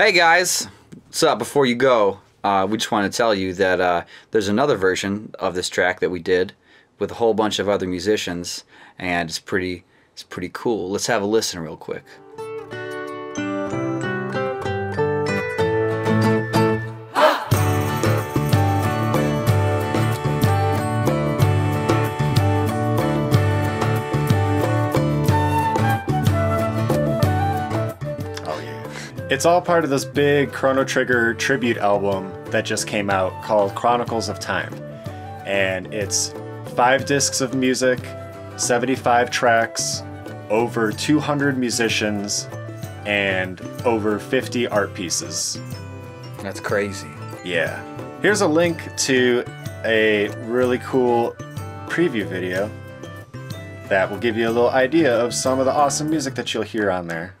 Hey guys, what's up? Before you go, uh, we just want to tell you that uh, there's another version of this track that we did with a whole bunch of other musicians, and it's pretty, it's pretty cool. Let's have a listen real quick. It's all part of this big Chrono Trigger tribute album that just came out called Chronicles of Time. And it's five discs of music, 75 tracks, over 200 musicians, and over 50 art pieces. That's crazy. Yeah. Here's a link to a really cool preview video that will give you a little idea of some of the awesome music that you'll hear on there.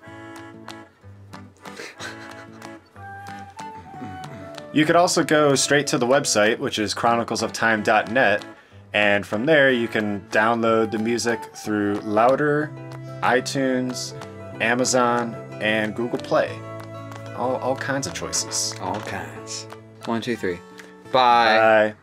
You could also go straight to the website, which is chroniclesoftime.net, and from there you can download the music through Loudr, iTunes, Amazon, and Google Play. All, all kinds of choices. All kinds. One, two, three. Bye. Bye.